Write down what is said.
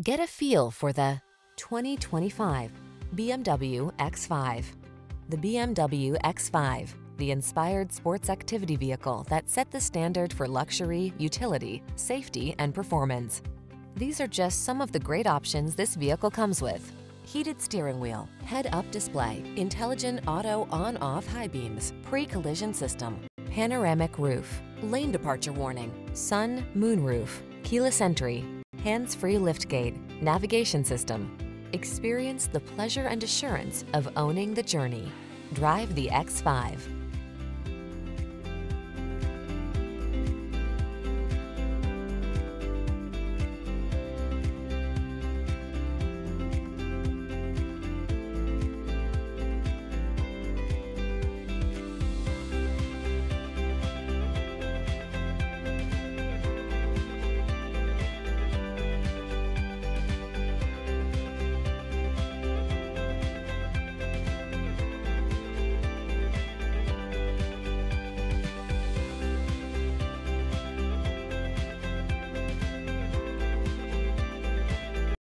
Get a feel for the 2025 BMW X5. The BMW X5, the inspired sports activity vehicle that set the standard for luxury, utility, safety, and performance. These are just some of the great options this vehicle comes with. Heated steering wheel, head-up display, intelligent auto on-off high beams, pre-collision system, panoramic roof, lane departure warning, sun, moon roof, keyless entry, hands-free liftgate, navigation system. Experience the pleasure and assurance of owning the journey. Drive the X5.